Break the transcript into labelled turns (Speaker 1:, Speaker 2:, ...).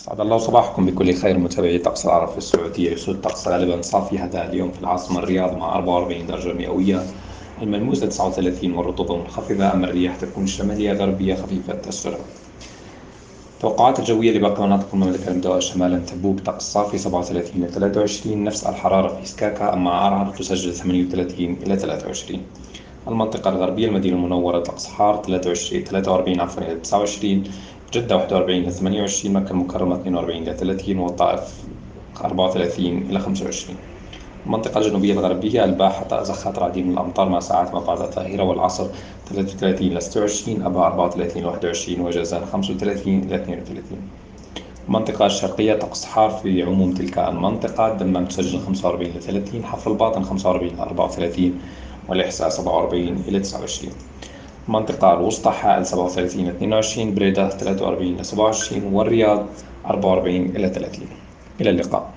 Speaker 1: أسعد الله صباحكم بكل خير متابعي طقس العرب في السعودية. يسود الطقس غالبا صافي. هذا اليوم في العاصمة الرياض مع 44 درجة مئوية. الملموسة 39 والرطوبة منخفضة. أما الرياح تكون شمالية غربية خفيفة السرعة التوقعات الجوية لباقي مناطق المملكة المدوى شمالا تبوك طقس صافي 37 إلى 23 نفس الحرارة في سكاكا. أما عرعر تسجل 38 إلى 23 المنطقة الغربية المدينة المنورة طقس حار 23 43 عفوا إلى 29 جدة 41 إلى 28 مكة المكرمة 42 إلى 30 والطائف 34 إلى 25 المنطقة الجنوبية الغربية الباحة زخات رعدين من الأمطار مع ساعات ما بعد الظهيرة والعصر 33 إلى 26 أبها 34 إلى 21 وجازان 35 إلى 32 المنطقة الشرقية طقس حار في عموم تلك المنطقة دمام تسجل 45 إلى 30 حفر الباطن 45 إلى 34 والإحساء 47 إلى 29 المنطقة الوسطى حائل 37 إلى 22 بريدة 43 إلى 27 والرياض 44 إلى 30 إلى اللقاء.